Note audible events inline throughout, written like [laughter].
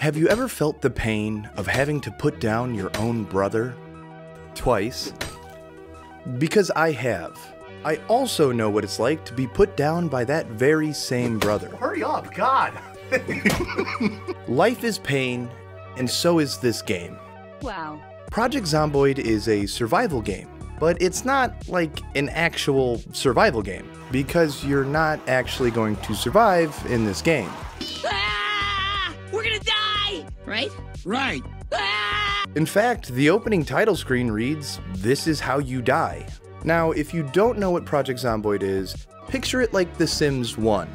Have you ever felt the pain of having to put down your own brother? Twice? Because I have. I also know what it's like to be put down by that very same brother. Hurry up, God! [laughs] Life is pain, and so is this game. Wow. Project Zomboid is a survival game, but it's not like an actual survival game, because you're not actually going to survive in this game. Ah! We're gonna die! Right? Right. Ah! In fact, the opening title screen reads, This is how you die. Now, if you don't know what Project Zomboid is, picture it like The Sims 1.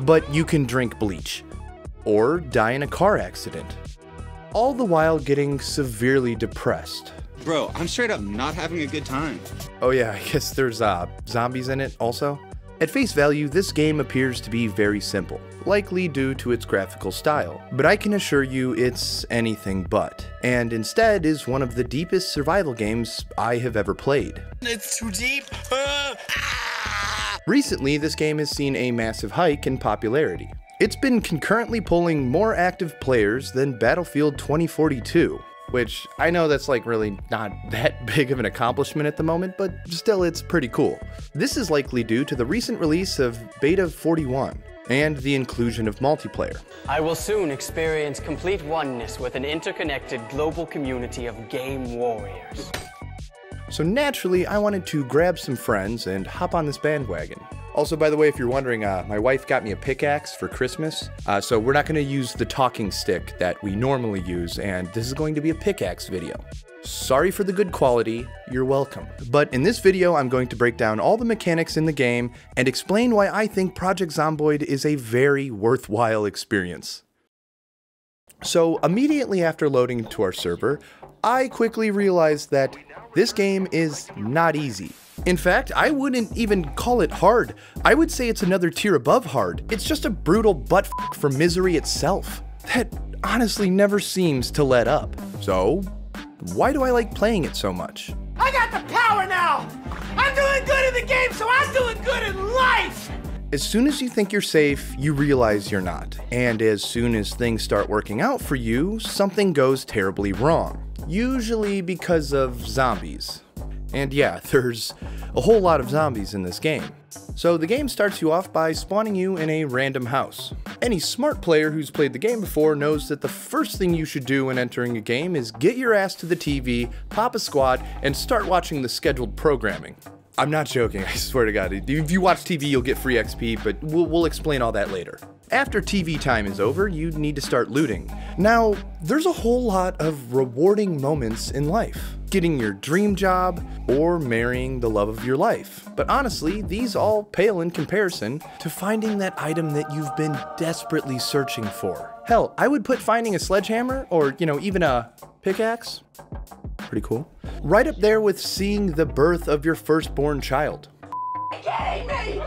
But you can drink bleach. Or die in a car accident. All the while getting severely depressed. Bro, I'm straight up not having a good time. Oh yeah, I guess there's uh, zombies in it also. At face value, this game appears to be very simple, likely due to its graphical style, but I can assure you it's anything but, and instead is one of the deepest survival games I have ever played. It's too deep. Uh, Recently, this game has seen a massive hike in popularity. It's been concurrently pulling more active players than Battlefield 2042, which I know that's like really not [laughs] that big of an accomplishment at the moment, but still it's pretty cool. This is likely due to the recent release of Beta 41 and the inclusion of multiplayer. I will soon experience complete oneness with an interconnected global community of game warriors. So naturally, I wanted to grab some friends and hop on this bandwagon. Also, by the way, if you're wondering, uh, my wife got me a pickaxe for Christmas, uh, so we're not going to use the talking stick that we normally use, and this is going to be a pickaxe video. Sorry for the good quality, you're welcome. But in this video, I'm going to break down all the mechanics in the game and explain why I think Project Zomboid is a very worthwhile experience. So immediately after loading to our server, I quickly realized that this game is not easy. In fact, I wouldn't even call it hard. I would say it's another tier above hard. It's just a brutal butt for misery itself. That honestly never seems to let up. So, why do I like playing it so much? I got the power now! I'm doing good in the game, so I'm doing good in life! As soon as you think you're safe, you realize you're not. And as soon as things start working out for you, something goes terribly wrong. Usually because of zombies. And yeah, [laughs] there's a whole lot of zombies in this game. So the game starts you off by spawning you in a random house. Any smart player who's played the game before knows that the first thing you should do when entering a game is get your ass to the TV, pop a squad, and start watching the scheduled programming. I'm not joking, [laughs] I swear to God. If you watch TV, you'll get free XP, but we'll, we'll, explain all that later. After TV time is over, you need to start looting. Now, there's a whole lot of rewarding moments in life. Getting your dream job, or marrying the love of your life. But honestly, these all pale in comparison to finding that item that you've been desperately searching for. Hell, I would put finding a sledgehammer, or, you know, even a pickaxe, pretty cool. Right up there with seeing the birth of your firstborn child. Are you kidding me?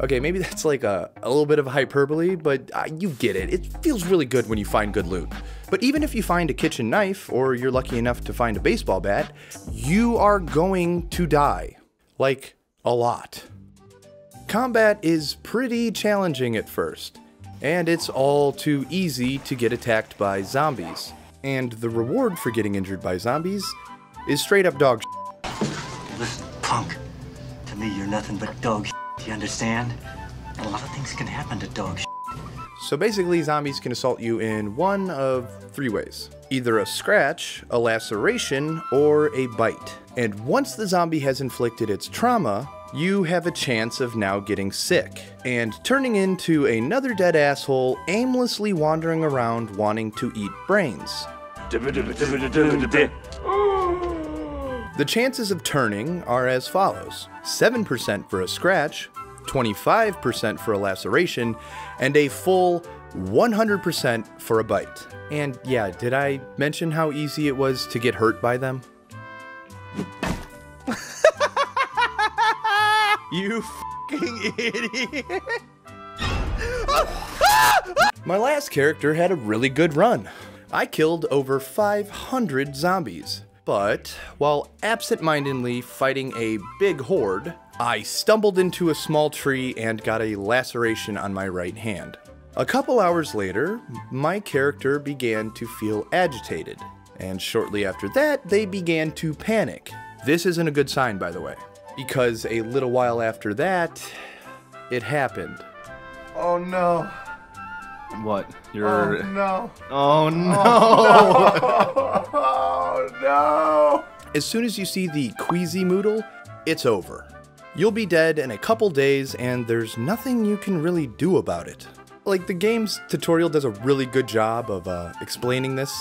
Okay, maybe that's like a, a little bit of hyperbole, but uh, you get it. It feels really good when you find good loot. But even if you find a kitchen knife, or you're lucky enough to find a baseball bat, you are going to die. Like, a lot. Combat is pretty challenging at first, and it's all too easy to get attacked by zombies and the reward for getting injured by zombies is straight up dog Listen, punk. To me, you're nothing but dog Do you understand? A lot of things can happen to dog So basically, zombies can assault you in one of three ways. Either a scratch, a laceration, or a bite. And once the zombie has inflicted its trauma, you have a chance of now getting sick and turning into another dead asshole aimlessly wandering around wanting to eat brains. The chances of turning are as follows 7% for a scratch, 25% for a laceration, and a full 100% for a bite. And yeah, did I mention how easy it was to get hurt by them? [laughs] you fucking idiot. [laughs] My last character had a really good run. I killed over 500 zombies. But while absent mindedly fighting a big horde, I stumbled into a small tree and got a laceration on my right hand. A couple hours later, my character began to feel agitated, and shortly after that, they began to panic. This isn't a good sign, by the way, because a little while after that, it happened. Oh no. What? You're. Oh no. Oh, oh no! [laughs] Oh no. As soon as you see the queasy Moodle, it's over. You'll be dead in a couple days, and there's nothing you can really do about it. Like, the game's tutorial does a really good job of uh, explaining this,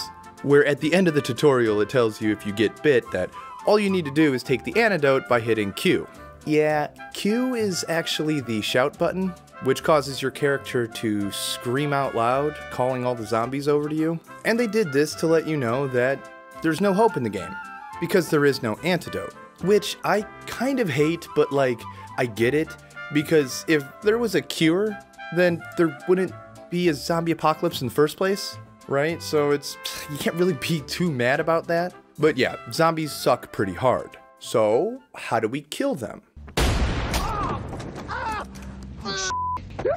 where at the end of the tutorial it tells you if you get bit that all you need to do is take the antidote by hitting Q. Yeah, Q is actually the shout button, which causes your character to scream out loud, calling all the zombies over to you. And they did this to let you know that there's no hope in the game, because there is no antidote. Which I kind of hate, but like, I get it, because if there was a cure, then there wouldn't be a zombie apocalypse in the first place, right? So it's, [laughs] you can't really be too mad about that. But yeah, zombies suck pretty hard. So, how do we kill them?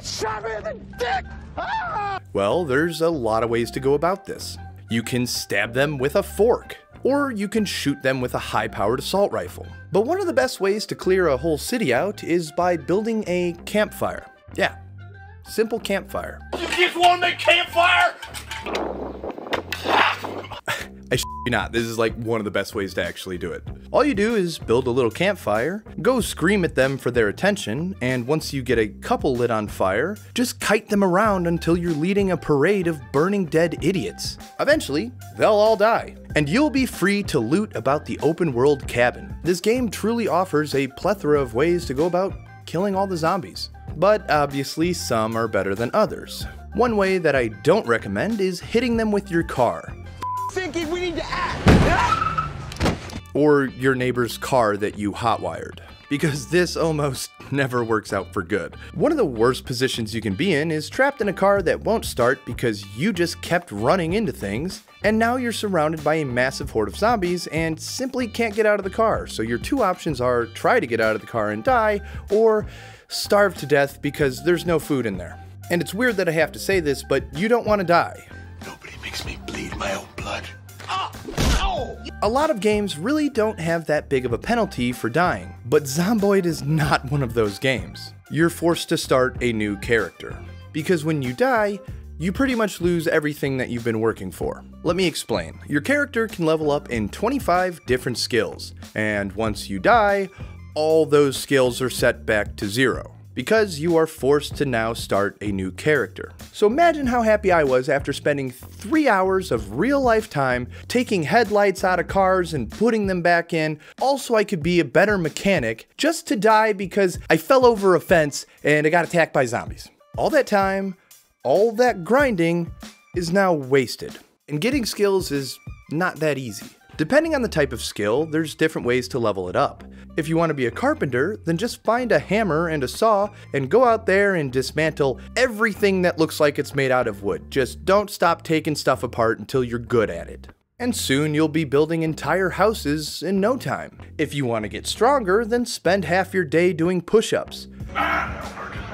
Shot me in the dick! Well, there's a lot of ways to go about this. You can stab them with a fork, or you can shoot them with a high powered assault rifle. But one of the best ways to clear a whole city out is by building a campfire. Yeah, simple campfire. You kids want to make campfire? [laughs] I sh you not, this is like one of the best ways to actually do it. All you do is build a little campfire, go scream at them for their attention, and once you get a couple lit on fire, just kite them around until you're leading a parade of burning dead idiots. Eventually, they'll all die, and you'll be free to loot about the open world cabin. This game truly offers a plethora of ways to go about killing all the zombies. But obviously, some are better than others. One way that I don't recommend is hitting them with your car Thinking we need to act. or your neighbor's car that you hotwired. Because this almost [laughs] never works out for good. One of the worst positions you can be in is trapped in a car that won't start because you just kept running into things, and now you're surrounded by a massive horde of zombies and simply can't get out of the car. So your two options are try to get out of the car and die, or starve to death because there's no food in there. And it's weird that I have to say this, but you don't want to die. Nobody makes me bleed my own blood. A lot of games really don't have that big of a penalty for dying, but Zomboid is not one of those games. You're forced to start a new character. Because when you die, you pretty much lose everything that you've been working for. Let me explain. Your character can level up in 25 different skills, and once you die, all those skills are set back to zero because you are forced to now start a new character. So imagine how happy I was after spending three hours of real life time taking headlights out of cars and putting them back in, Also, I could be a better mechanic, just to die because I fell over a fence and I got attacked by zombies. All that time, all that grinding is now wasted. And getting skills is not that easy. Depending on the type of skill, there's different ways to level it up. If you want to be a carpenter, then just find a hammer and a saw and go out there and dismantle everything that looks like it's made out of wood. Just don't stop taking stuff apart until you're good at it. And soon you'll be building entire houses in no time. If you want to get stronger, then spend half your day doing push ups. Ah,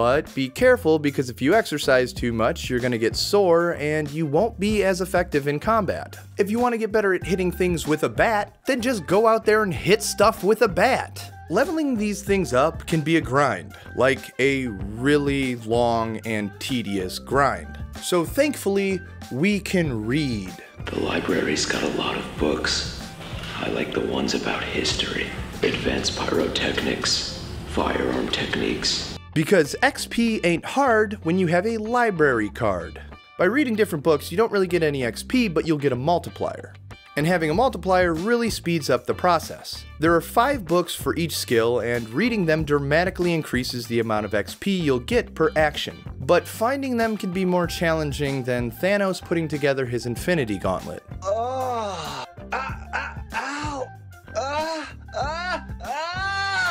But be careful because if you exercise too much, you're going to get sore and you won't be as effective in combat. If you want to get better at hitting things with a bat, then just go out there and hit stuff with a bat. Leveling these things up can be a grind, like a really long and tedious grind. So thankfully, we can read. The library's got a lot of books. I like the ones about history, advanced pyrotechnics, firearm techniques. Because XP ain't hard when you have a library card. By reading different books, you don't really get any XP, but you'll get a multiplier. And having a multiplier really speeds up the process. There are five books for each skill, and reading them dramatically increases the amount of XP you'll get per action. But finding them can be more challenging than Thanos putting together his Infinity Gauntlet. Oh,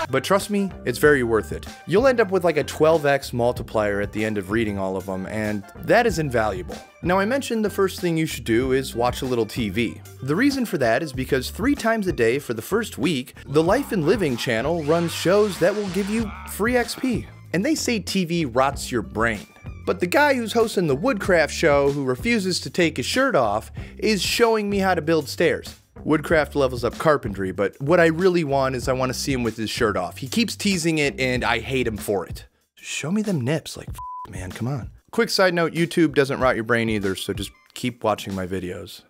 But trust me, it's very worth it. You'll end up with like a 12x multiplier at the end of reading all of them, and that is invaluable. Now, I mentioned the first thing you should do is watch a little TV. The reason for that is because three times a day for the first week, the Life and Living channel runs shows that will give you free XP. and they say TV rots your brain. But the guy who's hosting the Woodcraft show who refuses to take his shirt off is showing me how to build stairs. Woodcraft levels up carpentry, but what I really want is I want to see him with his shirt off. He keeps teasing it and I hate him for it. Show me them nips, like, [laughs] man, come on. Quick side note YouTube doesn't rot your brain either, so just keep watching my videos.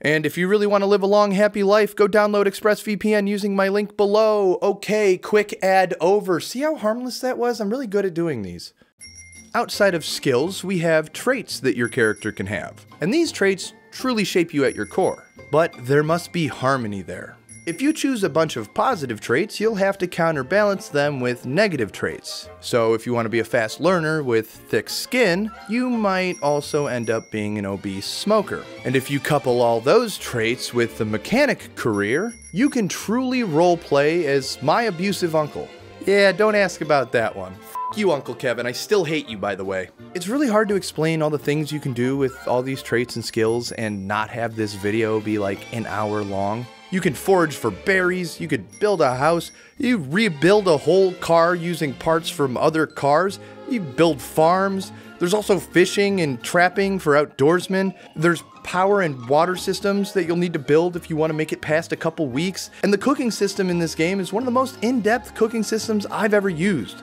And if you really want to live a long, happy life, go download ExpressVPN using my link below. Okay, quick ad over. See how harmless that was? I'm really good at doing these. Outside of skills, we have traits that your character can have. And these traits truly shape you at your core. But there must be harmony there. If you choose a bunch of positive traits, you'll have to counterbalance them with negative traits. So if you want to be a fast learner with thick skin, you might also end up being an obese smoker. And if you couple all those traits with the mechanic career, you can truly roleplay as my abusive uncle. Yeah, don't ask about that one. F you, Uncle Kevin. I still hate you, by the way. It's really hard to explain all the things you can do with all these traits and skills and not have this video be like an hour long. You can forage for berries, you could build a house, you rebuild a whole car using parts from other cars, you build farms. There's also fishing and trapping for outdoorsmen. There's power and water systems that you'll need to build if you want to make it past a couple weeks. And the cooking system in this game is one of the most in-depth cooking systems I've ever used.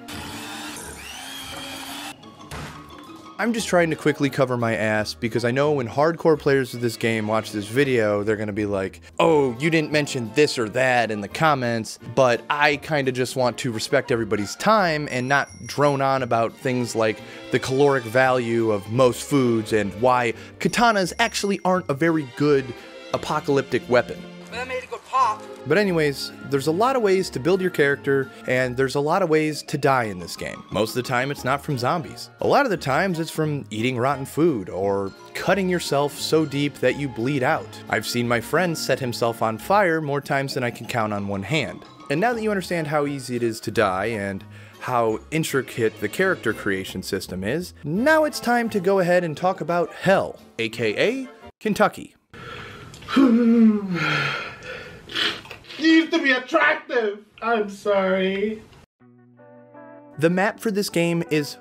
I'm just trying to quickly cover my ass because I know when hardcore players of this game watch this video, they're gonna be like, oh, you didn't mention this or that in the comments, but I kinda just want to respect everybody's time and not drone on about things like the caloric value of most foods and why katanas actually aren't a very good apocalyptic weapon. That made a good pop. But anyways, there's a lot of ways to build your character, and there's a lot of ways to die in this game. Most of the time, it's not from zombies. A lot of the times, it's from eating rotten food, or cutting yourself so deep that you bleed out. I've seen my friend set himself on fire more times than I can count on one hand. And now that you understand how easy it is to die, and how intricate the character creation system is, now it's time to go ahead and talk about Hell, aka Kentucky. Used to be attractive. I'm sorry. The map for this game is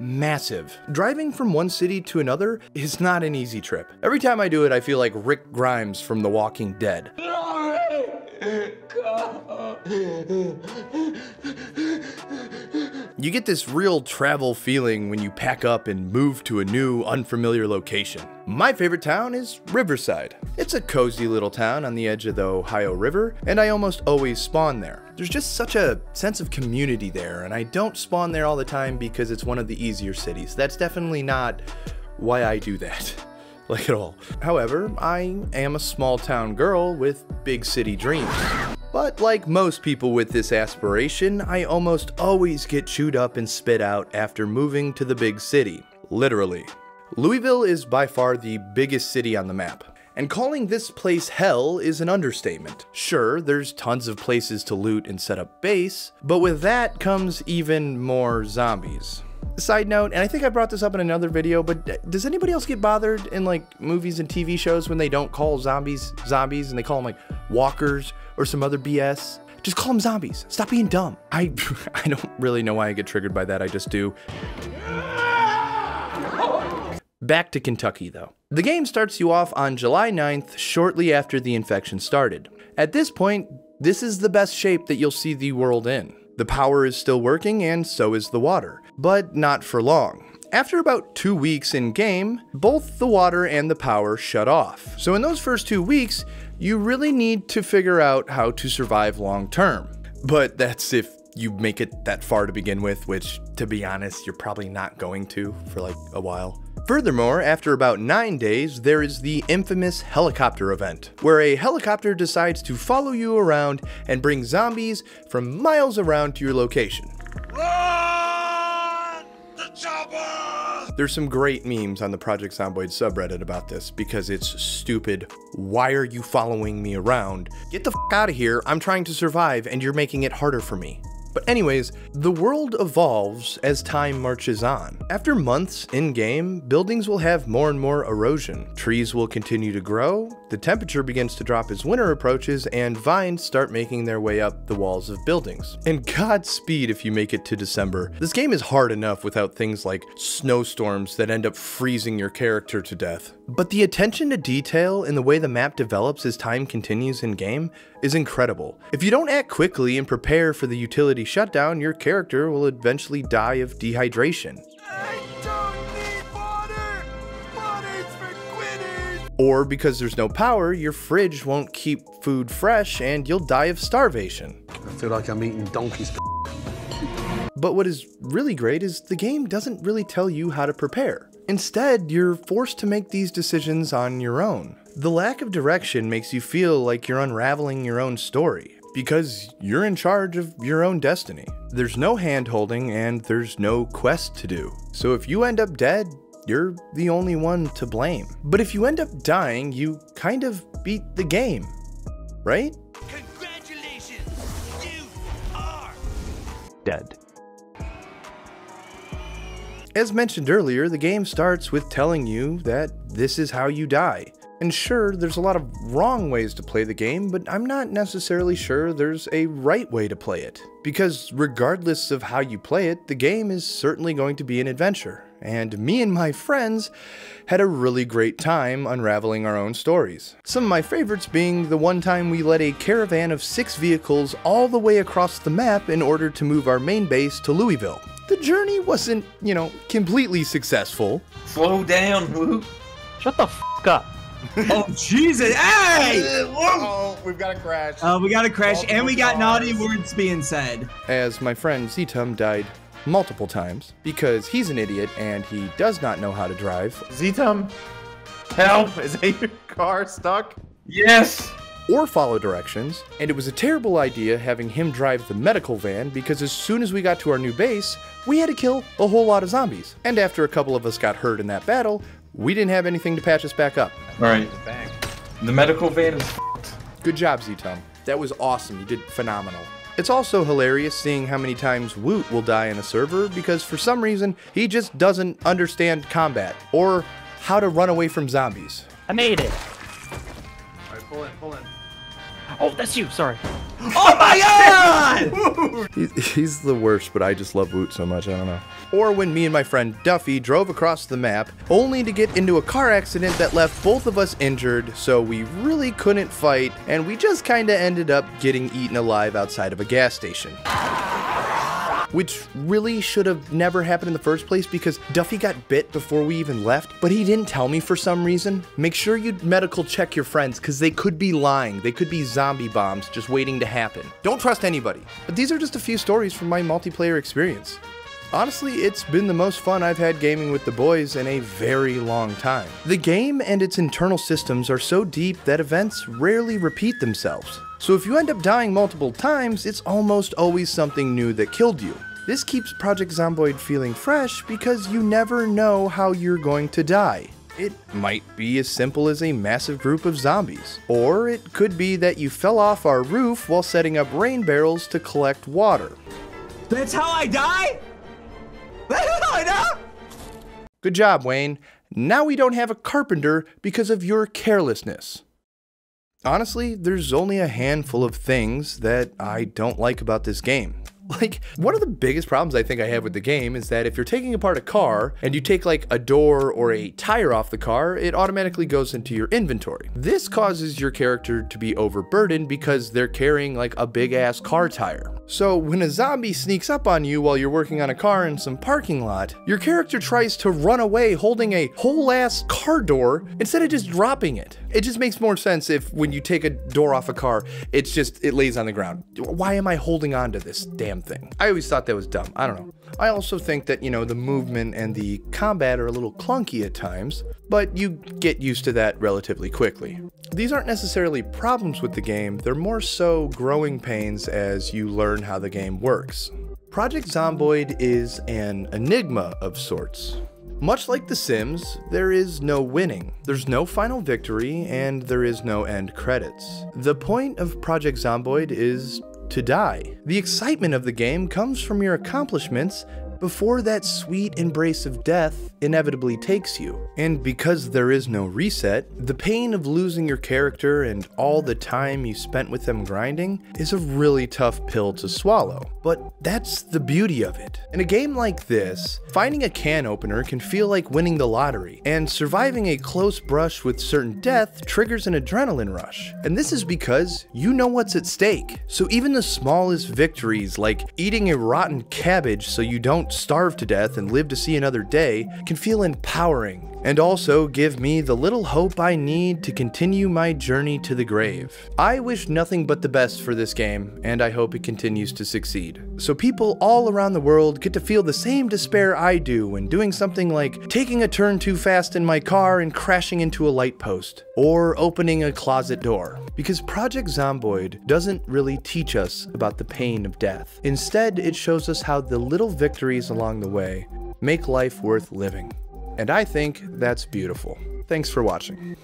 massive. Driving from one city to another is not an easy trip. Every time I do it, I feel like Rick Grimes from The Walking Dead. You get this real travel feeling when you pack up and move to a new, unfamiliar location. My favorite town is Riverside. It's a cozy little town on the edge of the Ohio River, and I almost always spawn there. There's just such a sense of community there, and I don't spawn there all the time because it's one of the easier cities. That's definitely not why I do that. [laughs] Like at all. However, I am a small town girl with big city dreams. But like most people with this aspiration, I almost always get chewed up and spit out after moving to the big city. Literally. Louisville is by far the biggest city on the map. And calling this place hell is an understatement. Sure, there's tons of places to loot and set up base, but with that comes even more zombies. Side note, and I think I brought this up in another video, but does anybody else get bothered in like movies and TV shows when they don't call zombies zombies and they call them like walkers or some other BS? Just call them zombies. Stop being dumb. I [laughs] I don't really know why I get triggered by that. I just do. Back to Kentucky though. The game starts you off on July 9th, shortly after the infection started. At this point, this is the best shape that you'll see the world in. The power is still working and so is the water, but not for long. After about two weeks in game, both the water and the power shut off. So in those first two weeks, you really need to figure out how to survive long term. But that's if you make it that far to begin with, which to be honest, you're probably not going to for like a while. Furthermore, after about 9 days, there is the infamous helicopter event, where a helicopter decides to follow you around and bring zombies from miles around to your location. There's some great memes on the Project Zomboid subreddit about this because it's stupid. Why are you following me around? Get the f out of here. I'm trying to survive and you're making it harder for me. But anyways, the world evolves as time marches on. After months in-game, buildings will have more and more erosion, trees will continue to grow, the temperature begins to drop as winter approaches, and vines start making their way up the walls of buildings. And godspeed if you make it to December. This game is hard enough without things like snowstorms that end up freezing your character to death. But the attention to detail in the way the map develops as time continues in game is incredible. If you don't act quickly and prepare for the utility shutdown, your character will eventually die of dehydration. Or because there's no power, your fridge won't keep food fresh and you'll die of starvation. I feel like I'm eating donkey's But what is really great is the game doesn't really tell you how to prepare. Instead, you're forced to make these decisions on your own. The lack of direction makes you feel like you're unraveling your own story, because you're in charge of your own destiny. There's no hand holding and there's no quest to do. So if you end up dead, you're the only one to blame. But if you end up dying, you kind of beat the game, right? Congratulations! You are Dead. As mentioned earlier, the game starts with telling you that this is how you die. And sure, there's a lot of wrong ways to play the game, but I'm not necessarily sure there's a right way to play it. Because regardless of how you play it, the game is certainly going to be an adventure. And me and my friends had a really great time unraveling our own stories. Some of my favorites being the one time we led a caravan of six vehicles all the way across the map in order to move our main base to Louisville. The journey wasn't, you know, completely successful. Slow down, Luke. Shut the f up. [laughs] oh Jesus! Hey! [laughs] Oh, we've got a crash. Oh, we got a crash, and we got naughty words being said. As my friend Zetum died multiple times because he's an idiot and he does not know how to drive. Zetum, help! Is that your car stuck? Yes! Or follow directions, and it was a terrible idea having him drive the medical van because as soon as we got to our new base, we had to kill a whole lot of zombies. And after a couple of us got hurt in that battle, we didn't have anything to patch us back up. Alright. The medical van is f***ed. Good job, Zetum. That was awesome. You did phenomenal. It's also hilarious seeing how many times Woot will die in a server because for some reason he just doesn't understand combat or how to run away from zombies. I made it. Alright, pull in, pull in. Oh, that's you. Sorry. Oh my god! [laughs] He- He's the worst, but I just love Woot so much, I don't know. Or when me and my friend Duffy drove across the map, only to get into a car accident that left both of us injured, so we really couldn't fight, and we just kinda ended up getting eaten alive outside of a gas station. Which really should have never happened in the first place because Duffy got bit before we even left, but he didn't tell me for some reason. Make sure you medical check your friends because they could be lying. They could be zombie bombs just waiting to happen. Don't trust anybody. But these are just a few stories from my multiplayer experience. Honestly, it's been the most fun I've had gaming with the boys in a very long time. The game and its internal systems are so deep that events rarely repeat themselves. So if you end up dying multiple times, it's almost always something new that killed you. This keeps Project Zomboid feeling fresh because you never know how you're going to die. It might be as simple as a massive group of zombies. Or it could be that you fell off our roof while setting up rain barrels to collect water. That's how I die? [laughs] Good job, Wayne. Now we don't have a carpenter because of your carelessness. Honestly, there's only a handful of things that I don't like about this game. [laughs] Like, one of the biggest problems I think I have with the game is that if you're taking apart a car and you take like a door or a tire off the car, it automatically goes into your inventory. This causes your character to be overburdened because they're carrying like a big ass car tire. So when a zombie sneaks up on you while you're working on a car in some parking lot, your character tries to run away holding a whole ass car door instead of just dropping it. It just makes more sense if when you take a door off a car, it's just, it lays on the ground. Why am I holding on to this damn thing? I always thought that was dumb. I don't know. I also think that, you know, the movement and the combat are a little clunky at times, but you get used to that relatively quickly. These aren't necessarily problems with the game, they're more so growing pains as you learn how the game works. Project Zomboid is an enigma of sorts. Much like The Sims, there is no winning. There's no final victory, and there is no end credits. The point of Project Zomboid is to die. The excitement of the game comes from your accomplishments before that sweet embrace of death inevitably takes you. And because there is no reset, the pain of losing your character and all the time you spent with them grinding is a really tough pill to swallow. But that's the beauty of it. In a game like this, finding a can opener can feel like winning the lottery, and surviving a close brush with certain death triggers an adrenaline rush. And this is because you know what's at stake. So even the smallest victories, like eating a rotten cabbage so you don't starve to death and live to see another day, can feel empowering and also give me the little hope I need to continue my journey to the grave. I wish nothing but the best for this game, and I hope it continues to succeed. So people all around the world get to feel the same despair I do when doing something like taking a turn too fast in my car and crashing into a light post, or opening a closet door. Because Project Zomboid doesn't really teach us about the pain of death. Instead, it shows us how the little victories along the way make life worth living. And I think that's beautiful. Thanks for watching.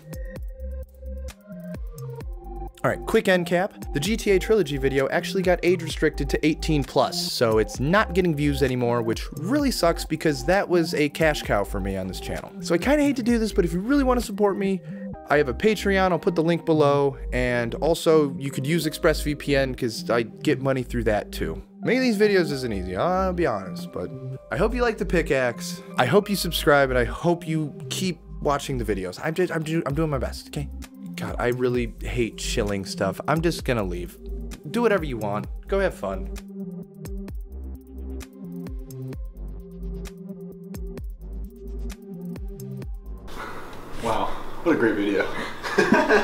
Alright, quick end cap. The GTA Trilogy video actually got age restricted to 18 plus, so it's not getting views anymore, which really sucks because that was a cash cow for me on this channel. So I kinda hate to do this, but if you really want to support me, I have a Patreon, I'll put the link below, and also you could use ExpressVPN because I get money through that too. Making these videos isn't easy, I'll be honest, but I hope you like the pickaxe. I hope you subscribe, and I hope you keep watching the videos. I'm just, I'm, I'm doing my best, okay? God, I really hate chilling stuff. I'm just gonna leave. Do whatever you want. Go have fun. Wow, what a great video. [laughs]